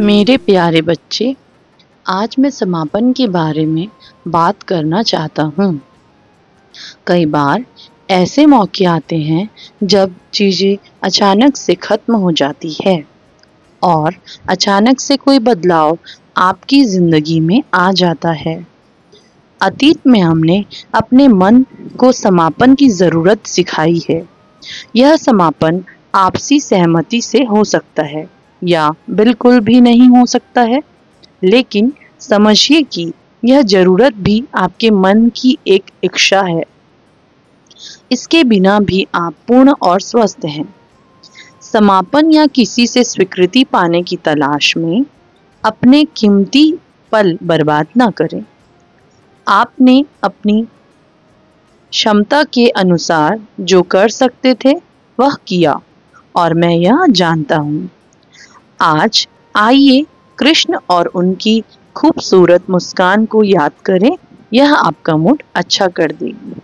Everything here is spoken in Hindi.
मेरे प्यारे बच्चे, आज मैं समापन के बारे में बात करना चाहता हूँ। कई बार ऐसे मौके आते हैं जब चीज़ें अचानक से ख़त्म हो जाती है और अचानक से कोई बदलाव आपकी ज़िंदगी में आ जाता है। अतीत में हमने अपने मन को समापन की ज़रूरत सिखाई है। यह समापन आपसी सहमति से हो सकता है। या बिल्कुल भी नहीं हो सकता है। लेकिन समझिए कि यह ज़रूरत भी आपके मन की एक इच्छा है। इसके बिना भी आप पूर्ण और स्वस्थ हैं। समापन या किसी से स्वीकृति पाने की तलाश में अपने कीमती पल बर्बाद ना करें। आपने अपनी क्षमता के अनुसार जो कर सकते थे, वह किया। और मैं यह जानता हूँ आज आइए कृष्ण और उनकी खूबसूरत मुस्कान को याद करें। यह आपका मूड अच्छा कर देगी।